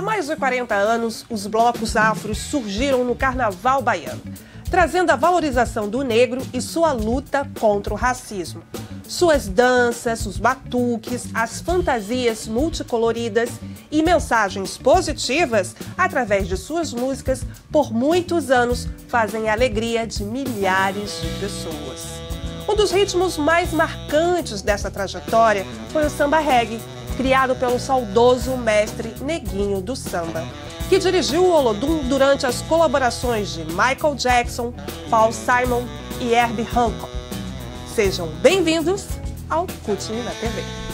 Há mais de 40 anos, os blocos afros surgiram no carnaval baiano, trazendo a valorização do negro e sua luta contra o racismo. Suas danças, os batuques, as fantasias multicoloridas e mensagens positivas através de suas músicas, por muitos anos fazem a alegria de milhares de pessoas. Um dos ritmos mais marcantes dessa trajetória foi o samba reggae, criado pelo saudoso mestre Neguinho do Samba, que dirigiu o Olodum durante as colaborações de Michael Jackson, Paul Simon e Herbie Hancock. Sejam bem-vindos ao Cutine na TV.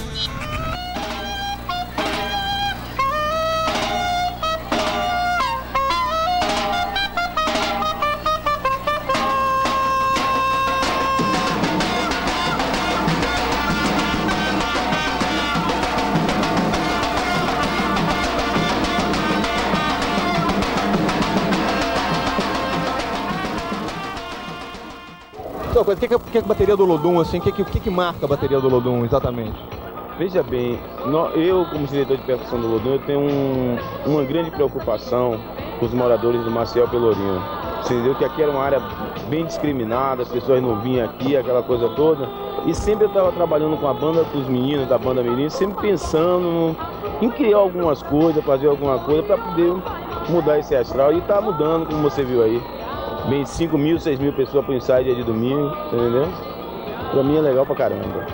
O que, que, é- que é a bateria do Lodum, assim? O que, que, que, marca a bateria do Lodum, exatamente? Veja bem, eu como diretor de percussão do Lodum, eu tenho um- uma grande preocupação com os moradores do Maceió Pelourinho. Você entendeu que aqui era uma área bem discriminada, as pessoas não vinham aqui, aquela coisa toda. E sempre eu estava trabalhando com a banda, com os meninos da banda Mirim, sempre pensando em criar algumas coisas, fazer alguma coisa para poder mudar esse astral. E está mudando, como você viu aí. Vem 5 mil, 6 mil pessoas para o ensaio dia de domingo, entendeu? Pra mim é legal pra caramba.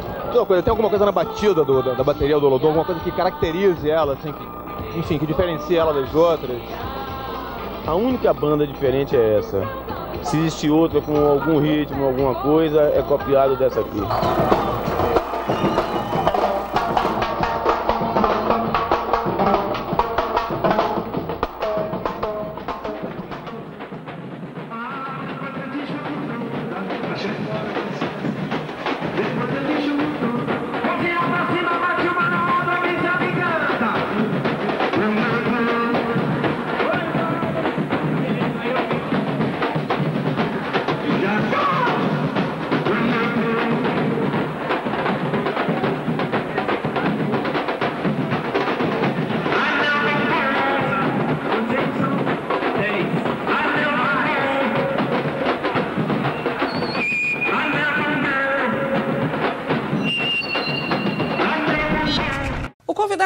Coisa, tem alguma coisa na batida do- da, da bateria do Lodum, alguma coisa que caracterize ela, assim, que, enfim, que diferencie ela das outras? A única banda diferente é essa. Se existe outra com algum ritmo, alguma coisa, é copiado dessa aqui.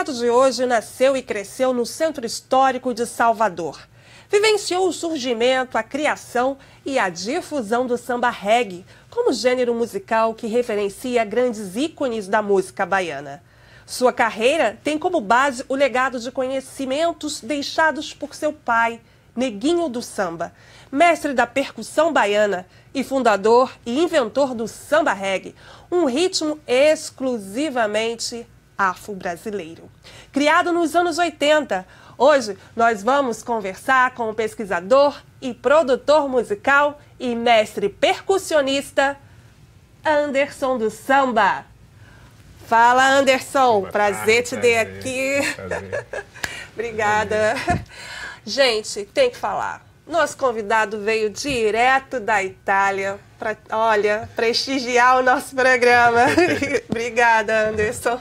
O convidado de hoje nasceu e cresceu no Centro Histórico de Salvador. Vivenciou o surgimento, a criação e a difusão do samba reggae como gênero musical que referencia grandes ícones da música baiana. Sua carreira tem como base o legado de conhecimentos deixados por seu pai, Neguinho do Samba, mestre da percussão baiana e fundador e inventor do samba reggae, um ritmo exclusivamente afro-brasileiro. Criado nos anos 80, hoje nós vamos conversar com o pesquisador e produtor musical e mestre percussionista Anderson do Samba. Fala, Anderson. Boa prazer tarde, te ter prazer, aqui. prazer. Obrigada. Gente, tem que falar. Nosso convidado veio direto da Itália para, olha, prestigiar o nosso programa. Obrigada, Anderson.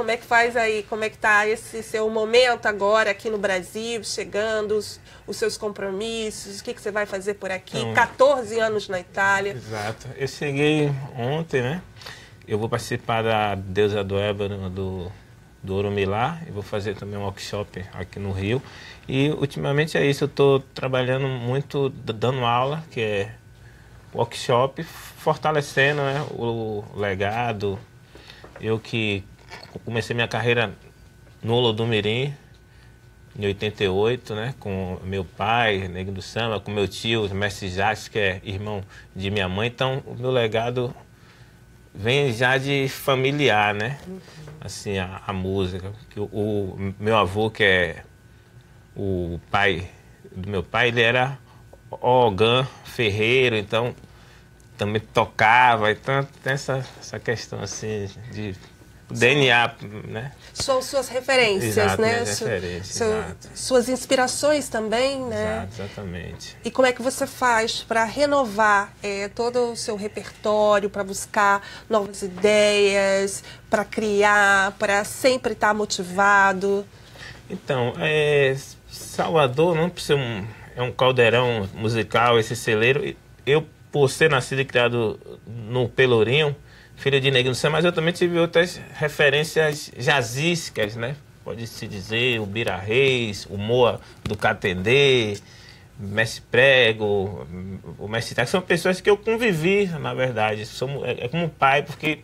Como é que faz aí? Como é que tá esse seu momento agora aqui no Brasil, chegando, os, os seus compromissos? O que, que você vai fazer por aqui? Então- 14 anos na Itália. Exato. Eu cheguei ontem, né? Eu vou participar da Deusa do Ébano do, do Orumilá. Eu vou fazer também um workshop aqui no Rio. E ultimamente é isso, eu estou trabalhando muito, dando aula, que é workshop, fortalecendo né, o legado. Eu que comecei minha carreira no Olodumirim, em 88, né, com meu pai, Negro do Samba, com meu tio, o mestre Jacques, que é irmão de minha mãe. Então, o meu legado vem já de familiar, né? Assim, a, a música. Que o, o meu avô, que é o pai do meu pai, ele era Ogan Ferreiro, então também tocava. Então, tem essa, essa questão, assim, de DNA, né? São suas referências, Exato, né? Su- referências, su- exato. Suas inspirações também, né? Exato, exatamente. E como é que você faz para renovar eh, todo o seu repertório, para buscar novas ideias, para criar, para sempre estar motivado? Então, é, Salvador não ser um, é um caldeirão musical, esse celeiro. Eu, por ser nascido e criado no Pelourinho, filho de Neguinho Sam, mas eu também tive outras referências jazzísticas, né? Pode-se dizer o Bira Reis, o Moa do Catendê, Mestre Prego, o Mestre Tac, são pessoas que eu convivi, na verdade. Somos, é, é como pai, porque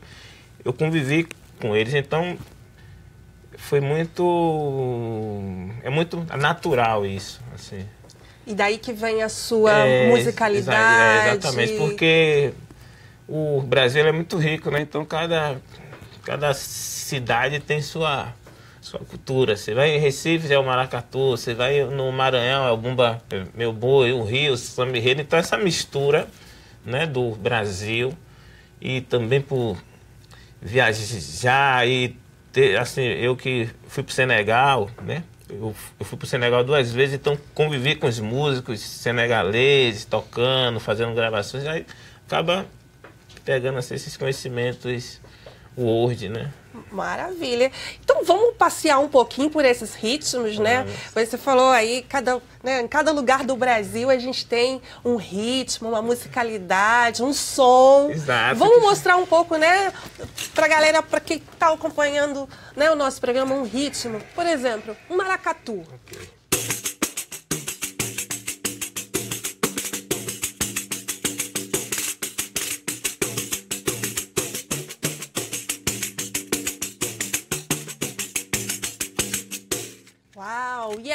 eu convivi com eles, então foi muito. É muito natural isso. Assim. E daí que vem a sua é, musicalidade. É, exatamente, porque o Brasil é muito rico, né? Então cada, cada cidade tem sua, sua cultura. Você vai em Recife, é o maracatu. Você vai no Maranhão, é o bumba, meu boi, o Rio, o samba Então essa mistura né, do Brasil e também por viajar e ter, assim, eu que fui para o Senegal, né? Eu, eu fui para o Senegal duas vezes, então convivi com os músicos senegaleses, tocando, fazendo gravações, aí acaba pegando assim, esses conhecimentos Word, né? Maravilha. Então vamos passear um pouquinho por esses ritmos, né? Você falou aí, cada, né, em cada lugar do Brasil a gente tem um ritmo, uma musicalidade, um som. Exato. Vamos mostrar um pouco, né, pra galera, para quem está acompanhando né, o nosso programa, um ritmo. Por exemplo, um maracatu. Okay.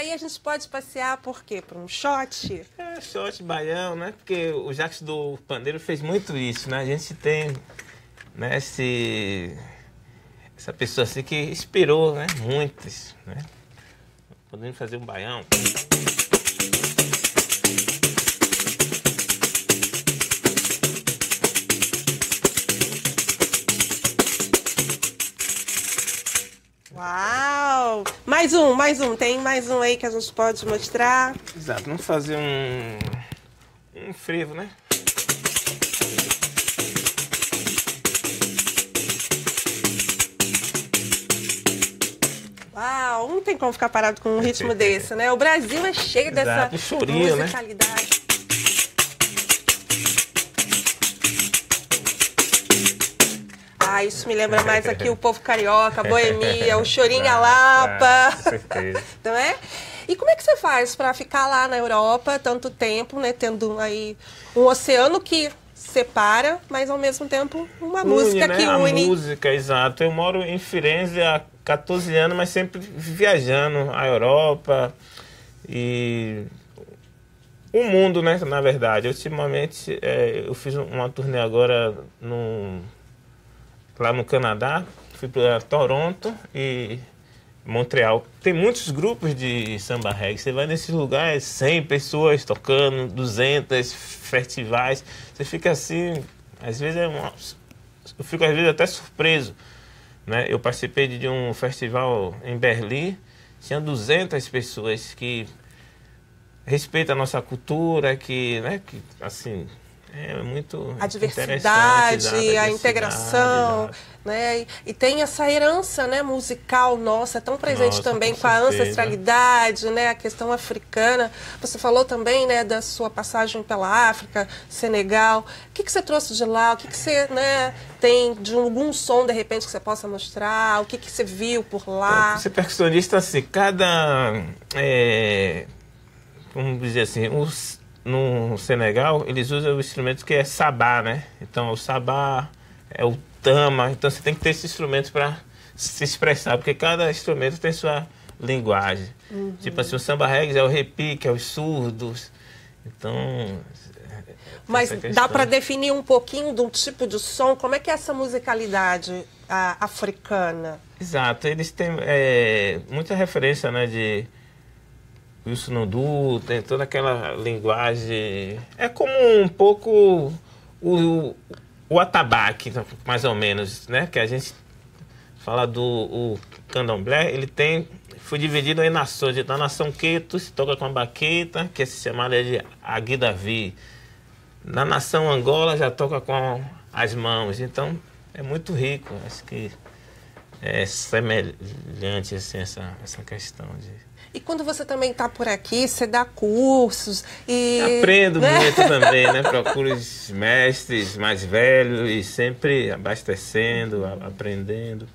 Aí a gente pode passear por quê? Por um shot? É, shot, baião, né? Porque o Jacques do Pandeiro fez muito isso, né? A gente tem né, esse, essa pessoa assim que inspirou né, muitas, né? Podendo fazer um baião. Mais um, mais um. Tem mais um aí que a gente pode mostrar. Exato. Vamos fazer um, um frevo, né? Uau, não tem como ficar parado com um ritmo desse, né? O Brasil é cheio Exato. dessa chorinho, né? musicalidade. Né? Ah, isso me lembra mais aqui o povo carioca, boemia, o chorinho a Lapa. Não é? E como é que você faz para ficar lá na Europa tanto tempo, né? Tendo aí um oceano que separa, mas ao mesmo tempo uma une, música né? que une. A música, exato. Eu moro em Firenze há 14 anos, mas sempre viajando a Europa e o mundo, né? Na verdade, ultimamente é, eu fiz uma turnê agora no lá no Canadá, fui para Toronto e Montreal. Tem muitos grupos de samba reggae. Você vai nesses lugares, 100 pessoas tocando, 200 festivais. Você fica assim, às vezes é uma, eu fico às vezes até surpreso. Né? Eu participei de um festival em Berlim, tinha 200 pessoas que respeitam a nossa cultura, que, né, que assim, é muito a diversidade, a, a integração, né? E, e, tem essa herança, né, musical nossa, tão presente nossa, também com, com a ancestralidade, né, a questão africana. Você falou também, né, da sua passagem pela África, Senegal. O que, que você trouxe de lá? O que, que você, né, tem de algum som de repente que você possa mostrar? O que, que você viu por lá? Você percussionista, assim, cada é, vamos dizer assim, os no Senegal, eles usam o instrumento que é sabá, né? Então, o sabá é o tama. Então, você tem que ter esse instrumento para se expressar, porque cada instrumento tem sua linguagem. Uhum. Tipo assim, o samba reggae é o repique, é os surdos. Então. Mas dá para definir um pouquinho de um tipo de som? Como é que é essa musicalidade a, africana? Exato, eles têm é, muita referência né, de Wilson Nandu, tem toda aquela linguagem. É como um pouco o, o atabaque, mais ou menos, né? Que a gente fala do o candomblé, ele tem. Foi dividido em nações. Então, a nação Queto se toca com a baqueta, que é chamada de Aguidavi. Na nação Angola já toca com as mãos. Então, é muito rico. Acho que é semelhante assim, essa, essa questão de e quando você também está por aqui, você dá cursos e. Aprendo né? muito também, né? Procuro os mestres mais velhos e sempre abastecendo, aprendendo.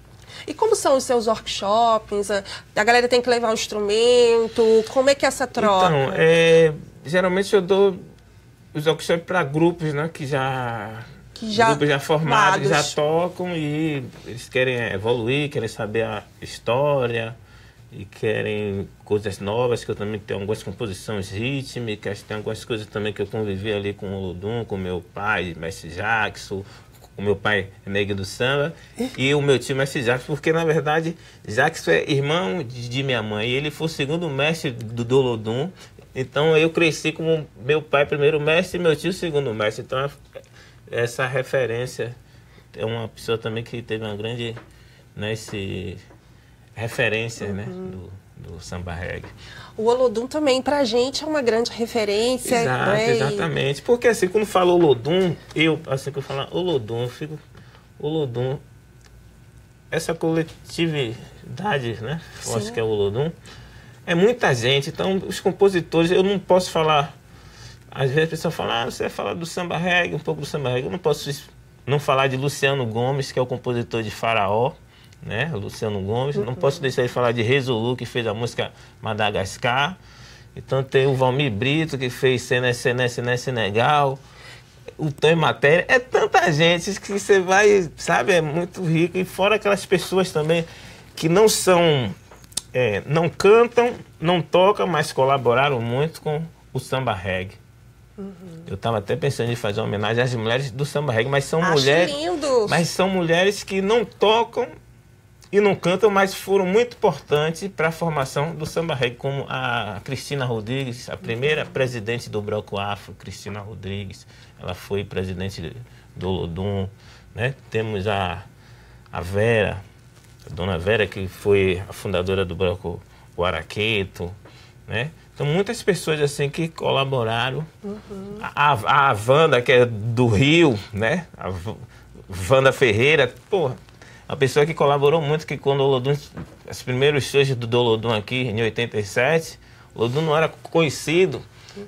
E como são os seus workshops? A galera tem que levar um instrumento? Como é que é essa troca? Então, é, geralmente eu dou os workshops para grupos, né? Que já que já, grupos já formados, já tocam e eles querem evoluir, querem saber a história e querem coisas novas, que eu também tenho algumas composições rítmicas, tem algumas coisas também que eu convivi ali com o Ludum, com meu pai, Mestre Jackson, o meu pai é Negro do Samba e o meu tio Mestre Jackson, porque na verdade Jackson é irmão de minha mãe e ele foi o segundo mestre do Dolodum. Então eu cresci como meu pai primeiro mestre e meu tio segundo mestre. Então essa referência é uma pessoa também que teve uma grande né, esse, referência né, uhum. né, do, do samba reggae. O Olodum também, pra gente, é uma grande referência. Exato, né? exatamente. Porque assim, quando falo Olodum, eu, assim que eu falo Olodum, eu fico. Olodum, essa coletividade, né? Eu Sim. acho que é o Olodum. É muita gente, então os compositores, eu não posso falar. Às vezes a pessoa fala, ah, você vai falar do samba reggae, um pouco do samba reggae. Eu não posso não falar de Luciano Gomes, que é o compositor de Faraó né? Luciano Gomes. Uhum. Não posso deixar de falar de Resolu, que fez a música Madagascar. Então tem o Valmir Brito, que fez Sené, Sené, Sené, Senegal. O Tom Matéria. É tanta gente que você vai, sabe, é muito rico. E fora aquelas pessoas também que não são, é, não cantam, não tocam, mas colaboraram muito com o samba reggae. Uhum. Eu estava até pensando em fazer uma homenagem às mulheres do samba reggae, mas são Acho mulheres, lindo. mas são mulheres que não tocam e não cantam, mas foram muito importantes para a formação do samba reggae, como a Cristina Rodrigues, a primeira presidente do Bloco Afro, Cristina Rodrigues, ela foi presidente do Lodum, né? Temos a, a Vera, a dona Vera, que foi a fundadora do Bloco Guaraqueto, né? Então, muitas pessoas assim que colaboraram. Uhum. A, a, a Wanda, que é do Rio, né? A Wanda Ferreira, porra, uma pessoa que colaborou muito, que quando o Lodum, os primeiros shows do Dolodum aqui, em 87, o Lodum não era conhecido,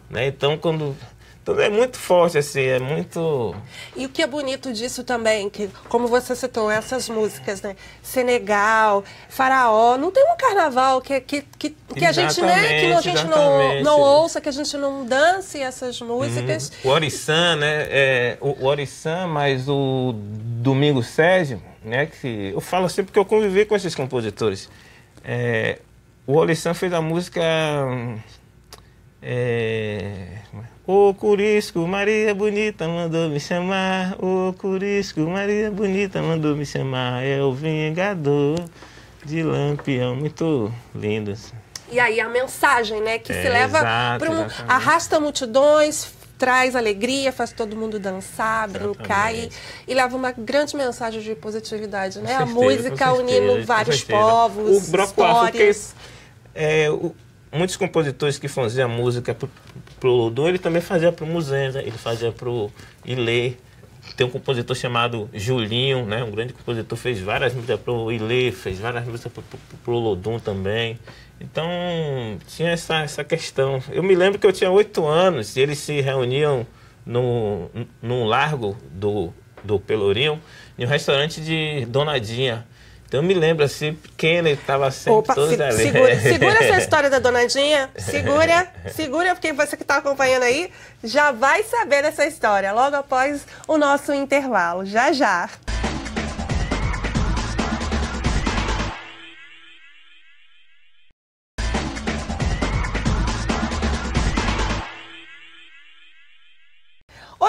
né? Então, quando... Então é muito forte, assim, é muito... E o que é bonito disso também, que como você citou, essas músicas, né? Senegal, Faraó, não tem um carnaval que, que, que, que a gente, né? Que a gente não, não ouça, que a gente não dance essas músicas. Uhum. O Orissan, né? É, o, o Orissan, mas o Domingo Sérgio, né? Que eu falo sempre porque eu convivi com esses compositores. É, o Olissan fez a música é, O Curisco, Maria Bonita mandou me chamar. O Curisco, Maria Bonita mandou me chamar. É o Vingador de Lampião. Muito lindo. Assim. E aí a mensagem, né? Que é, se leva para um, arrasta multidões, traz alegria, faz todo mundo dançar, brincar e, e, leva uma grande mensagem de positividade, né? Certeza, a música unindo vários povos, o histórias. é, o, muitos compositores que faziam música para o Ludum, ele também fazia para o Muzenza, ele fazia para o Ilê. Tem um compositor chamado Julinho, né? um grande compositor, fez várias músicas para o Ilê, fez várias músicas para o Lodum também. Então, tinha essa, essa questão. Eu me lembro que eu tinha oito anos e eles se reuniam no, no largo do, do Pelourinho, em um restaurante de Donadinha. Então eu me lembro assim, pequena, ele estava sempre Opa, todos se, ali. Segura, segura essa história da Donadinha, segura, segura, porque você que está acompanhando aí já vai saber dessa história logo após o nosso intervalo. Já já.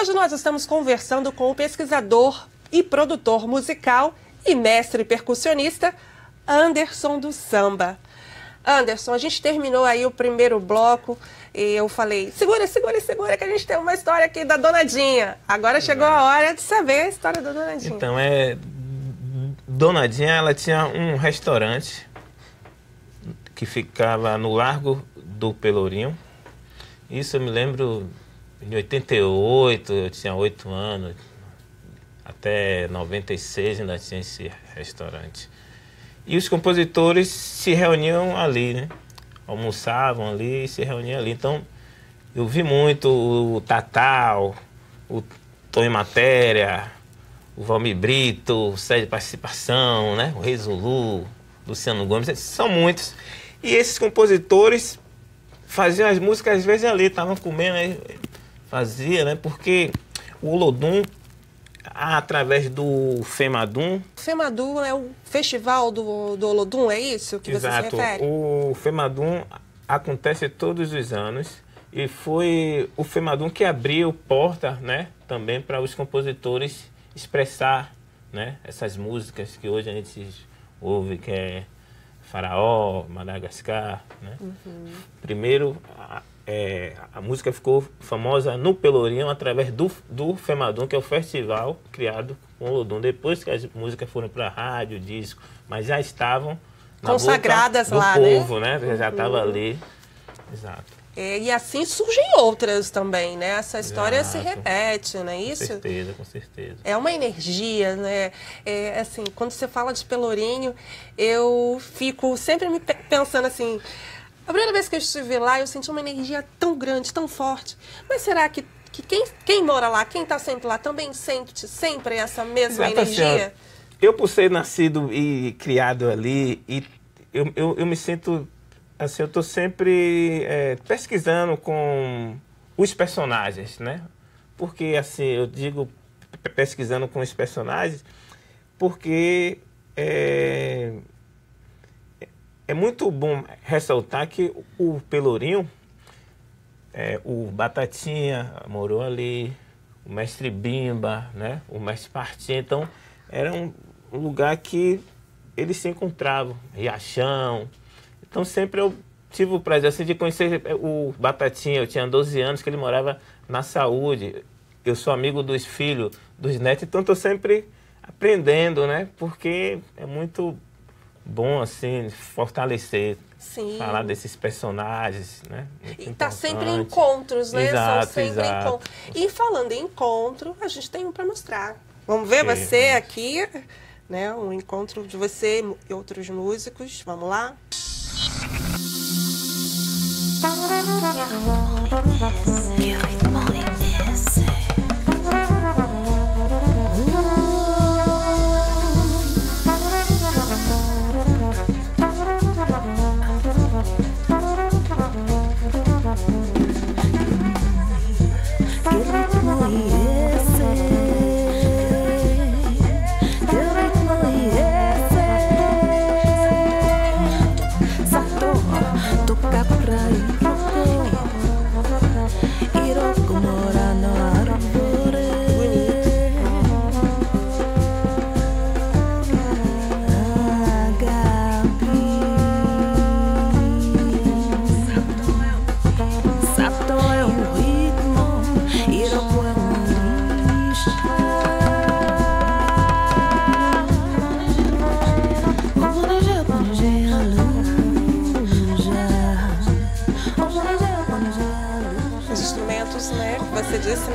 Hoje nós estamos conversando com o pesquisador e produtor musical e mestre percussionista Anderson do Samba. Anderson, a gente terminou aí o primeiro bloco e eu falei, segura, segura, segura que a gente tem uma história aqui da Donadinha. Agora chegou a hora de saber a história da Donadinha. Então, é... Donadinha, ela tinha um restaurante que ficava no Largo do Pelourinho. Isso eu me lembro em 88, eu tinha 8 anos, até 96 ainda tinha esse restaurante. E os compositores se reuniam ali, né? Almoçavam ali e se reuniam ali. Então, eu vi muito o Tatal, o Tonho Matéria, o Valmir Brito, o Sérgio Participação, né? o Rei Zulu, Luciano Gomes, são muitos. E esses compositores faziam as músicas, às vezes ali, estavam comendo, fazia, né? Porque o Olodum, através do FEMADUM... FEMADUM é o festival do, do Olodum, é isso que exato, você se refere? o FEMADUM acontece todos os anos e foi o FEMADUM que abriu porta, né? Também para os compositores expressar, né? Essas músicas que hoje a gente ouve, que é Faraó, Madagascar. Né? Uhum. Primeiro, a, é, a, música ficou famosa no Pelourinho através do, do FEMADUM, que é o festival criado com o Lodum. Depois que as músicas foram para rádio, disco, mas já estavam consagradas lá, do povo, né? né? Já estava uhum. ali. Exato. É, e assim surgem outras também, né? Essa história Exato. se repete, não é isso? Com certeza, com certeza. É uma energia, né? É, assim, quando você fala de Pelourinho, eu fico sempre me pensando assim... A primeira vez que eu estive lá, eu senti uma energia tão grande, tão forte. Mas será que, que quem, quem mora lá, quem está sempre lá, também sente sempre essa mesma Exato, energia? Senhora. Eu, por ser nascido e criado ali, e eu, eu, eu me sinto assim, eu estou sempre é, pesquisando com os personagens, né? Porque, assim, eu digo pesquisando com os personagens porque é, é muito bom ressaltar que o Pelourinho, é, o Batatinha morou ali, o Mestre Bimba, né? o Mestre Partinha, então era um lugar que eles se encontravam, Riachão, então sempre eu tive o prazer assim, de conhecer o Batatinha. Eu tinha 12 anos que ele morava na saúde. Eu sou amigo dos filhos, dos netos, então estou sempre aprendendo, né? Porque é muito bom, assim, fortalecer. Sim. Falar desses personagens, né? Muito e tá sempre em encontros, né? Exato, São sempre exato. encontros. E falando em encontro, a gente tem um para mostrar. Vamos ver você aqui, né? Um encontro de você e outros músicos. Vamos lá? 可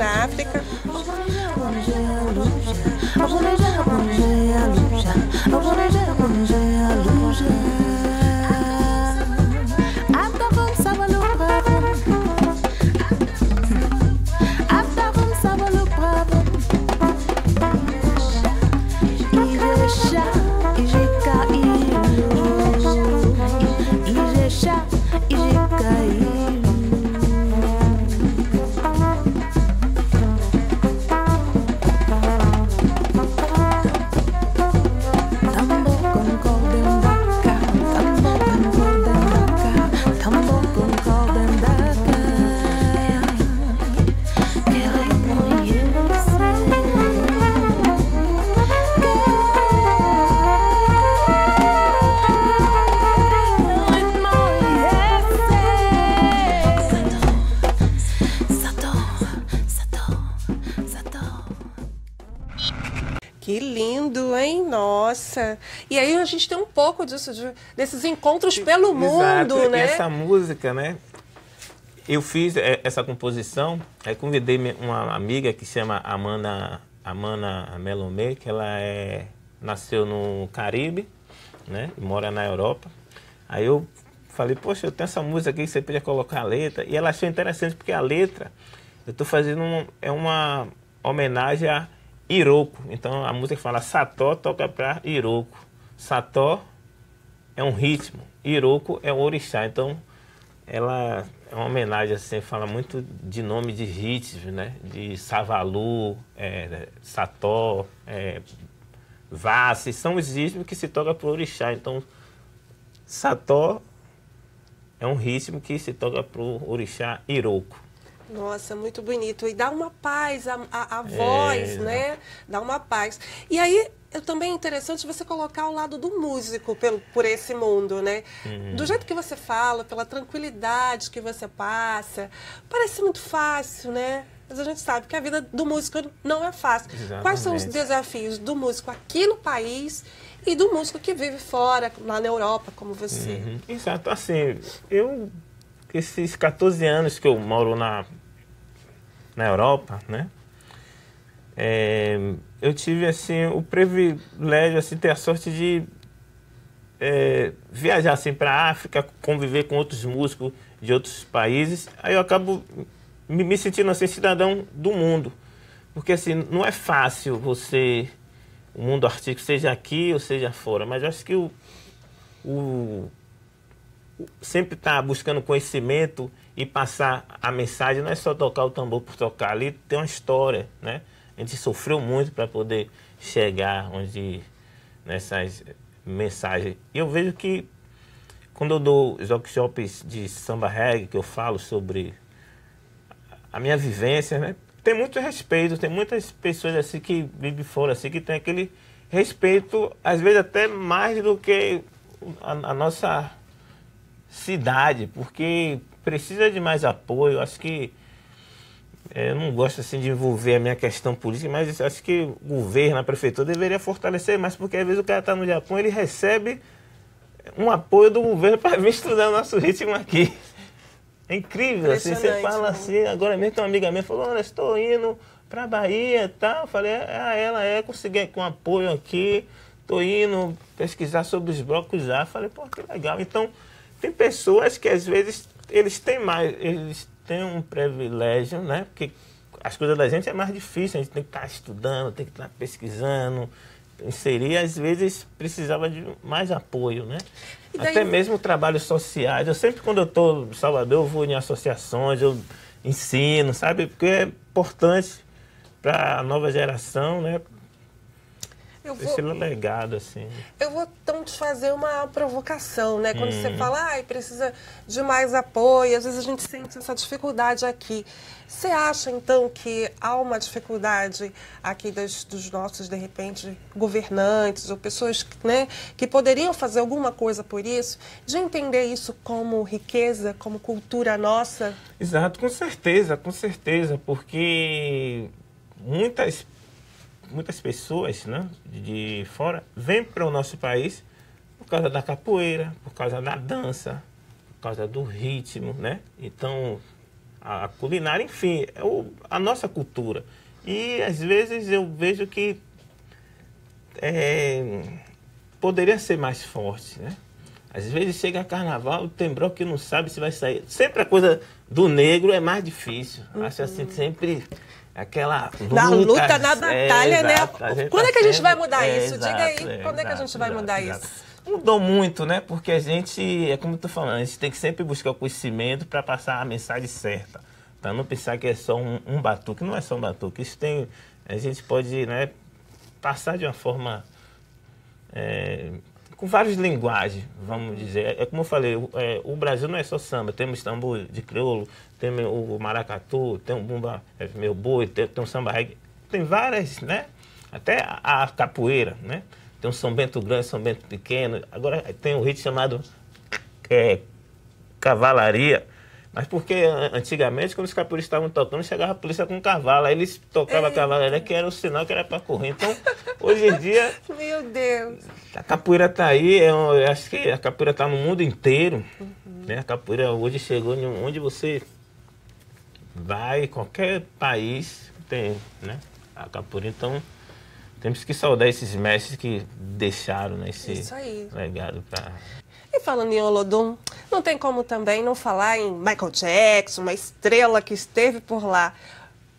นะ E aí a gente tem um pouco disso, de, desses encontros pelo mundo, Exato. né? E essa música, né? Eu fiz é, essa composição, aí convidei uma amiga que se chama Amanda, Amanda Melomé, que ela é, nasceu no Caribe, né? E mora na Europa. Aí eu falei, poxa, eu tenho essa música aqui, você podia colocar a letra. E ela achou interessante porque a letra, eu estou fazendo um, é uma homenagem a Iroko. Então a música fala Sató toca para Iroko. Sató é um ritmo, Iroko é um orixá. Então ela é uma homenagem, assim, fala muito de nome de ritmos, né? De Savalu, é, Sató, é, Vassi, são os ritmos que se toca para orixá. Então, Sató é um ritmo que se toca para o orixá Iroko. Nossa, muito bonito. E dá uma paz, a, a, a voz, é, né? Dá uma paz. E aí, é também interessante você colocar o lado do músico pelo, por esse mundo, né? Uhum. Do jeito que você fala, pela tranquilidade que você passa. Parece muito fácil, né? Mas a gente sabe que a vida do músico não é fácil. Exatamente. Quais são os desafios do músico aqui no país e do músico que vive fora, lá na Europa, como você? Uhum. Exato. Assim, eu, esses 14 anos que eu moro na, na Europa, né? É, eu tive assim o privilégio assim ter a sorte de é, viajar assim para a África, conviver com outros músicos de outros países. Aí eu acabo me, me sentindo assim cidadão do mundo, porque assim não é fácil você o mundo artístico seja aqui ou seja fora, mas eu acho que o, o, sempre está buscando conhecimento e passar a mensagem não é só tocar o tambor por tocar ali, tem uma história, né? A gente sofreu muito para poder chegar onde nessas mensagens. E eu vejo que quando eu dou os workshops de samba reggae, que eu falo sobre a minha vivência, né? Tem muito respeito, tem muitas pessoas assim que vivem fora, assim, que tem aquele respeito, às vezes até mais do que a, a nossa cidade, porque precisa de mais apoio. Acho que é, eu não gosto assim de envolver a minha questão política, mas acho que o governo, a prefeitura deveria fortalecer mais, porque às vezes o cara está no Japão, ele recebe um apoio do governo para vir estudar o nosso ritmo aqui. É incrível, assim, você fala né? assim, agora mesmo tem uma amiga minha falou, olha, estou indo para a Bahia e tal. Eu falei, ah, ela é, consegui com apoio aqui, estou indo pesquisar sobre os blocos já. Eu falei, pô, que legal. Então, tem pessoas que às vezes eles têm mais, eles tem um privilégio, né? Porque as coisas da gente é mais difícil, a gente tem que estar tá estudando, tem que estar tá pesquisando, inserir, às vezes precisava de mais apoio, né? Daí... Até mesmo trabalhos sociais. Eu sempre, quando eu estou em Salvador, eu vou em associações, eu ensino, sabe? Porque é importante para a nova geração, né? Eu vou, Esse legado, assim. Eu vou então te fazer uma provocação, né? Quando hum. você fala, ai, precisa de mais apoio, às vezes a gente sente essa dificuldade aqui. Você acha, então, que há uma dificuldade aqui das, dos nossos, de repente, governantes ou pessoas né, que poderiam fazer alguma coisa por isso, de entender isso como riqueza, como cultura nossa? Exato, com certeza, com certeza, porque muitas muitas pessoas né, de fora vêm para o nosso país por causa da capoeira, por causa da dança, por causa do ritmo, né? Então, a culinária, enfim, é o, a nossa cultura. E às vezes eu vejo que é, poderia ser mais forte, né? Às vezes chega carnaval, tem bloco que não sabe se vai sair. Sempre a coisa do negro é mais difícil. Uhum. Acho assim, sempre aquela luta. Na luta, na batalha, é, né? Quando é que a gente vai mudar é, isso? Exato, Diga aí, é, quando é que a gente vai mudar isso? Mudou muito, né? Porque a gente, é como eu tô falando, a gente tem que sempre buscar o conhecimento para passar a mensagem certa. Para não pensar que é só um, um batuque. Não é só um batuque. Isso tem. A gente pode né, passar de uma forma. Com várias linguagens, vamos dizer. É como eu falei, é, o Brasil não é só samba, temos tambor de crioulo, tem o maracatu, tem o bumba, é, meu boi, tem, tem o samba reggae, tem várias, né? Até a, a, capoeira, né? Tem o São Bento Grande, São Bento Pequeno, agora tem um ritmo chamado é, cavalaria, mas porque antigamente, quando os capoeiristas estavam tocando, chegava a polícia com um cavalo. Aí eles tocavam a cavalaria, que era o sinal que era para correr. Então, hoje em dia. Meu Deus! A capoeira está aí, é eu acho que a capoeira está no mundo inteiro. Uhum. Né? A capoeira hoje chegou onde você vai, qualquer país tem né? a capoeira. Então, temos que saudar esses mestres que deixaram né, esse legado para E falando em Olodum, não tem como também não falar em Michael Jackson, uma estrela que esteve por lá.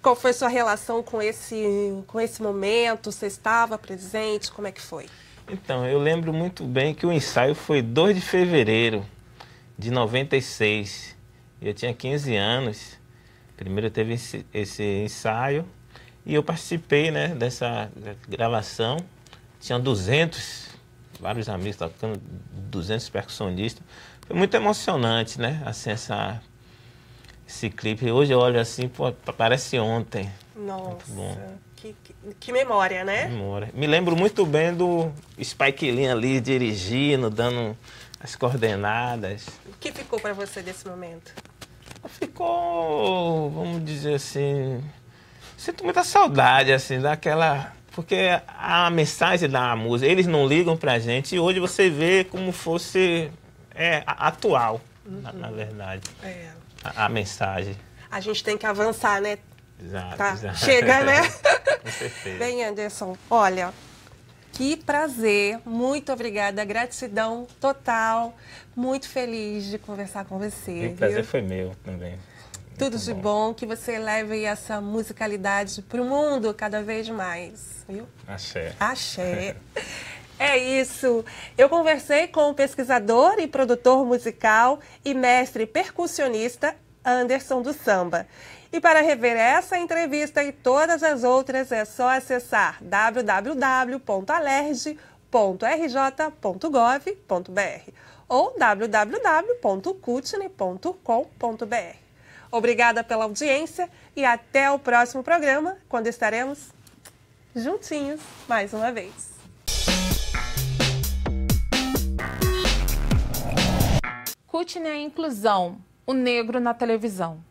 Qual foi sua relação com esse, com esse momento? Você estava presente? Como é que foi? Então, eu lembro muito bem que o ensaio foi 2 de fevereiro de 96. Eu tinha 15 anos. Primeiro teve esse, esse ensaio e eu participei né, dessa gravação. Tinha 200, vários amigos tocando, 200 percussionistas. Foi muito emocionante, né? Assim, essa, esse clipe. Hoje eu olho assim, pô, parece ontem. Nossa, bom. que, que, que memória, né? Memória. Me lembro muito bem do Spike Lee ali dirigindo, dando as coordenadas. O que ficou para você desse momento? Ficou, vamos dizer assim, sinto muita saudade, assim, daquela. Porque a mensagem da música, eles não ligam pra gente e hoje você vê como fosse é, atual, na, na verdade, É. a, a mensagem. A gente tem que avançar, né? Exato, Tá, exato. chega, né? Com certeza. Bem, Anderson, olha, que prazer, muito obrigada, gratidão total, muito feliz de conversar com você. o prazer foi meu também. Tudo de bom, que você leve essa musicalidade para o mundo cada vez mais, viu? Axé. Axé. É isso. Eu conversei com o pesquisador e produtor musical e mestre percussionista Anderson do Samba. E para rever essa entrevista e todas as outras é só acessar www.alerj.rj.gov.br ou www.cutne.com.br. Obrigada pela audiência e até o próximo programa, quando estaremos juntinhos mais uma vez. Cutne é inclusão, o negro na televisão.